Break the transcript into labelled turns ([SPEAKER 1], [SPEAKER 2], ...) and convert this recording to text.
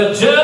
[SPEAKER 1] the judge.